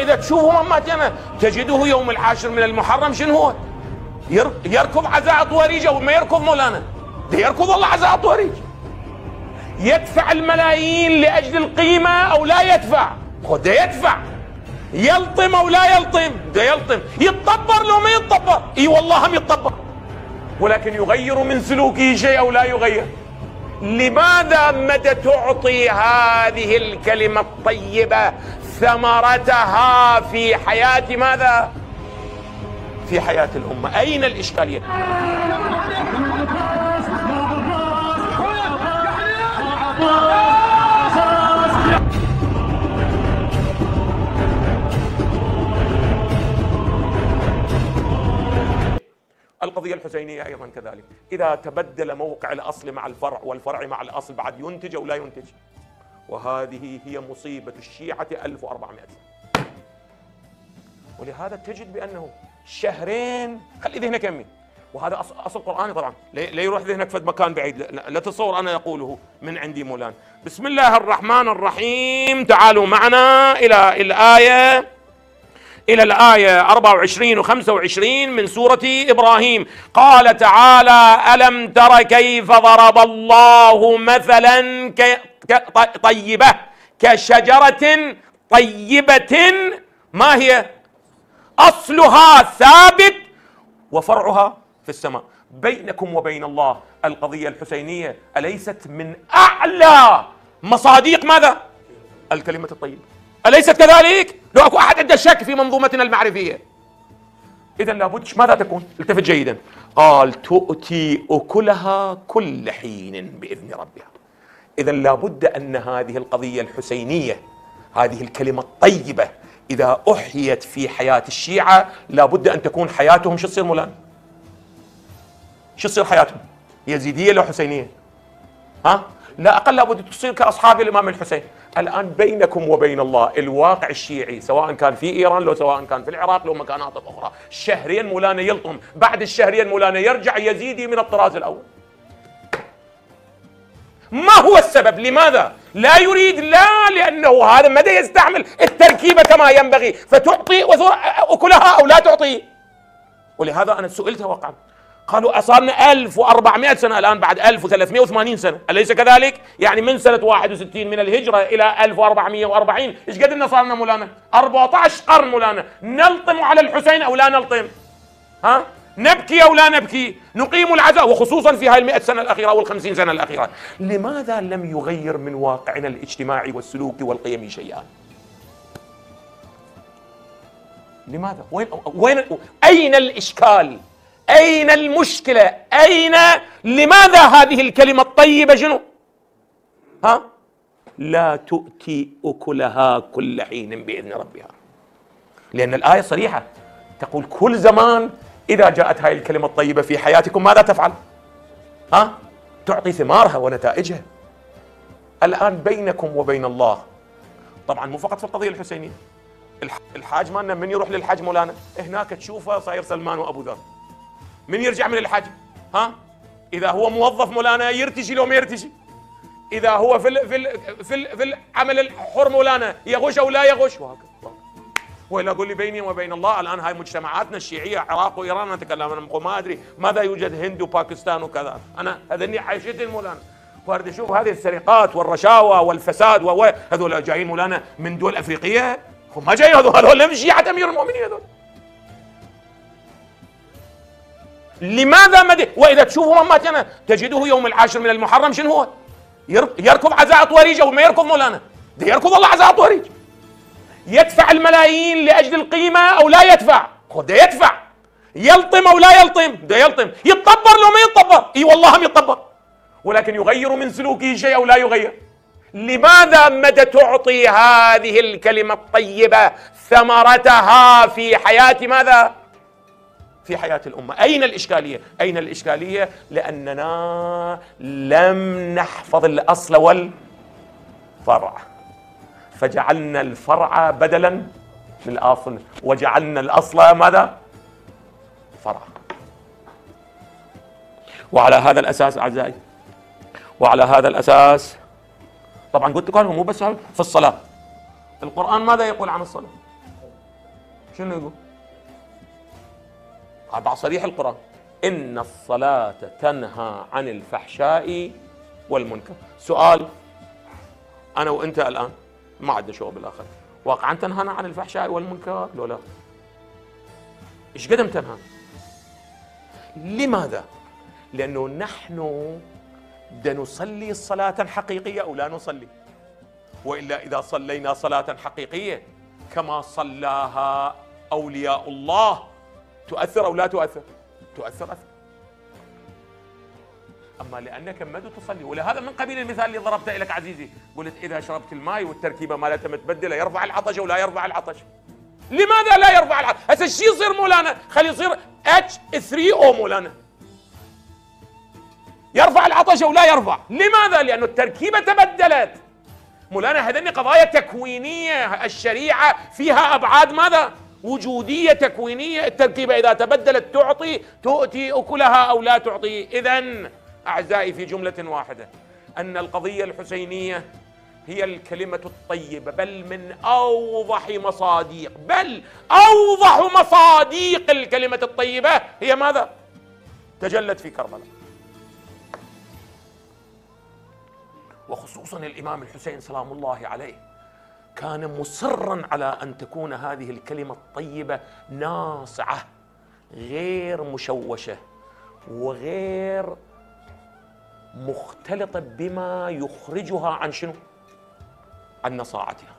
واذا تشوفوا مماتنا تجده يوم العاشر من المحرم شنو هو؟ يركض عزاء طواريج وما يركض مولانا. يركض الله عزاء طواريج يدفع الملايين لأجل القيمة أو لا يدفع؟ ده يدفع. يلطم أو لا يلطم؟ ده يلطم. يتطبر لو ما يتطبر. إي والله هم يتطبر. ولكن يغير من سلوكه شيء أو لا يغير. لماذا متى تعطي هذه الكلمة الطيبة ثمرتها في حياة ماذا؟ في حياة الأمة. أين الإشكالية؟ القضية الحسينية أيضا كذلك. إذا تبدل موقع الأصل مع الفرع والفرع مع الأصل بعد ينتج أو لا ينتج وهذه هي مصيبة الشيعة 1400 سنة ولهذا تجد بأنه شهرين خلي ذهنك يمي وهذا أصل قرآني طبعا. لا يروح ذهنك في مكان بعيد. لا تتصور أنا أقوله من عندي مولان. بسم الله الرحمن الرحيم. تعالوا معنا إلى الآية. إلى الآية 24 و 25 من سورة إبراهيم. قال تعالى ألم تر كيف ضرب الله مثلا طيبة كشجرة طيبة؟ ما هي؟ أصلها ثابت وفرعها في السماء. بينكم وبين الله القضية الحسينية أليست من أعلى مصاديق ماذا؟ الكلمة الطيبة. أليست كذلك؟ لو أكو أحد عنده شك في منظومتنا المعرفية إذا لابد ماذا تكون؟ التفت جيدا قال تؤتي أكلها كل حين بإذن ربها إذا لابد أن هذه القضية الحسينية هذه الكلمة الطيبة إذا أحيت في حياة الشيعة لابد أن تكون حياتهم شو تصير مولانا؟ شو تصير حياتهم؟ يزيدية لو حسينية؟ ها؟ لا أقل لابد تصير كأصحاب الإمام الحسين. الآن بينكم وبين الله الواقع الشيعي سواء كان في إيران لو سواء كان في العراق لو مكانات أخرى. شهرين مولانا يلطم. بعد الشهرين مولانا يرجع يزيدي من الطراز الأول. ما هو السبب؟ لماذا؟ لا يريد لا لأنه هذا مدى يستعمل؟ التركيبة كما ينبغي. فتعطي أكلها أو لا تعطي. ولهذا أنا سئلت وقعا قالوا أصابنا 1400 سنة الآن بعد 1380 سنة أليس كذلك؟ يعني من سنة 61 من الهجرة إلى 1440 إيش قد لنا صار لنا مولانا؟ 14 قرن مولانا نلطم على الحسين أو لا نلطم؟ ها؟ نبكي أو لا نبكي نقيم العزاء وخصوصا في هاي المئة سنة الأخيرة أو الخمسين سنة الأخيرة لماذا لم يغير من واقعنا الاجتماعي والسلوكي والقيمي شيئا لماذا وين وين أين الإشكال أين المشكلة؟ أين؟ لماذا هذه الكلمة الطيبة شنو ها؟ لا تؤتي أكلها كل حين بإذن ربها. لأن الآية صريحة. تقول كل زمان إذا جاءت هذه الكلمة الطيبة في حياتكم ماذا تفعل؟ ها؟ تعطي ثمارها ونتائجها. الآن بينكم وبين الله. طبعا مو فقط في القضية الحسينية. الحاج مالنا من يروح للحاج مولانا؟ هناك تشوفه صاير سلمان وأبو ذر. من يرجع من الحج؟ ها؟ إذا هو موظف مولانا يرتجي لو ما يرتجي. إذا هو في ال في ال في, ال في العمل الحر مولانا يغش أو لا يغش؟ وهكذا والا أقول لي بيني وبين الله الآن هاي مجتمعاتنا الشيعية عراق وإيران نتكلم أنا ما أدري ماذا يوجد هند وباكستان وكذا. أنا هذني عايشتي مولانا. وارد أشوف هذه السرقات والرشاوى والفساد وهذول جايين مولانا من دول أفريقية؟ هم ما جايين هذول هذول من شيعة أمير المؤمنين هذول. لماذا مدي وإذا تشوفوا مماتنا تجده يوم العاشر من المحرم شنو هو؟ يركض عزاء طواريج أو ما يركض مولانا. ده يركض الله عزاء طواريج. يدفع الملايين لأجل القيمة أو لا يدفع؟ ده يدفع. يلطم أو لا يلطم؟ ده يلطم. يتطبر لو ما يتطبر. إي والله هم يتطبر. ولكن يغير من سلوكه شيء أو لا يغير. لماذا متى تعطي هذه الكلمة الطيبة ثمرتها في حياة ماذا؟ في حياة الأمة أين الإشكالية؟ أين الإشكالية؟ لأننا لم نحفظ الأصل والفرع فجعلنا الفرع بدلا للأصل وجعلنا الأصل ماذا؟ فرع وعلى هذا الأساس أعزائي وعلى هذا الأساس طبعا قلت لكم مو بس في الصلاة القرآن ماذا يقول عن الصلاة؟ شنو يقول هذا صريح القرآن. إن الصلاة تنهى عن الفحشاء والمنكر. سؤال أنا وأنت الآن ما عندنا شغل بالآخر. واقعا تنهانا عن الفحشاء والمنكر؟ لو لا. إيش قدم تنهى؟ لماذا؟ لأنه نحن نصلي صلاة حقيقية أو لا نصلي. وإلا إذا صلينا صلاة حقيقية كما صلاها أولياء الله. تؤثر أو لا تؤثر؟ تؤثر أثر. أما لأنك ما تصلي؟ ولهذا من قبيل المثال اللي ضربته لك عزيزي قلت إذا شربت الماء والتركيبة مالتها متبدلة يرفع العطش ولا يرفع العطش؟ لماذا لا يرفع العطش؟ هسه الشيء يصير مولانا؟ خلي يصير اتش 3 أو مولانا. يرفع العطش أو لا يرفع؟ لماذا؟ لأنه التركيبة تبدلت. مولانا هذني قضايا تكوينية الشريعة فيها أبعاد ماذا؟ وجودية تكوينية التركيبة إذا تبدلت تعطي تؤتي أكلها أو لا تعطي. اذا أعزائي في جملة واحدة أن القضية الحسينية هي الكلمة الطيبة بل من أوضح مصاديق بل أوضح مصاديق الكلمة الطيبة. هي ماذا؟ تجلت في كربلاء. وخصوصا الإمام الحسين سلام الله عليه كان مصرا على أن تكون هذه الكلمة الطيبة ناصعة غير مشوشة وغير مختلطة بما يخرجها عن شنو؟ عن نصاعتها.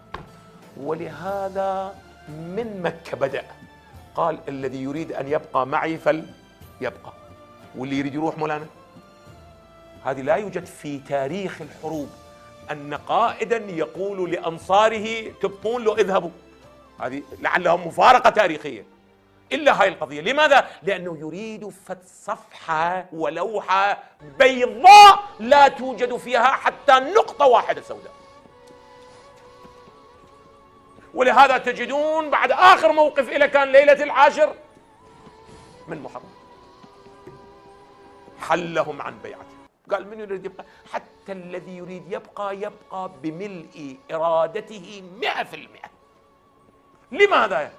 ولهذا من مكة بدأ. قال الذي يريد أن يبقى معي فليبقى واللي يريد يروح مولانا؟ هذه لا يوجد في تاريخ الحروب أن قائدا يقول لأنصاره تبقون له اذهبوا. هذه لعلهم مفارقة تاريخية. إلا هاي القضية. لماذا؟ لأنه يريد فتح صفحة ولوحة بيضاء لا توجد فيها حتى نقطة واحدة سوداء. ولهذا تجدون بعد آخر موقف إلى كان ليلة العاشر من محرم. حلهم عن بيعته. قال من يريد يبقى؟ حتى الذي يريد يبقى يبقى بملء إرادته مئة في المئة. لماذا